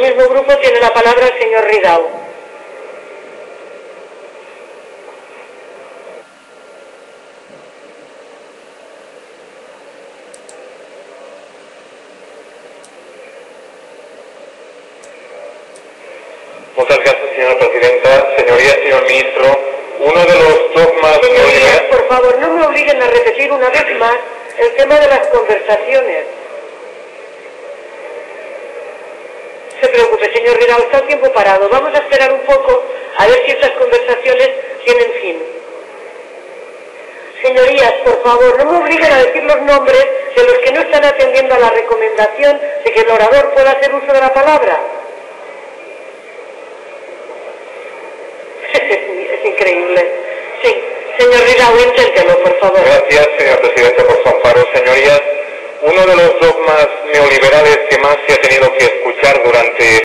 mismo grupo tiene la palabra el señor Ridao. Muchas gracias, señora presidenta. Señoría, señor ministro, uno de los dogmas Señorías, por favor, no me obliguen a repetir una vez más el tema de las conversaciones. Preocupe, señor Ridao, está el tiempo parado. Vamos a esperar un poco a ver si estas conversaciones tienen fin. Señorías, por favor, no me obliguen a decir los nombres de los que no están atendiendo a la recomendación de que el orador pueda hacer uso de la palabra. es increíble. Sí, señor Ridao, inténtelo, por favor. Gracias, señor presidente, por su amparo. Señorías, uno de los dogmas neoliberales que más se ha tenido que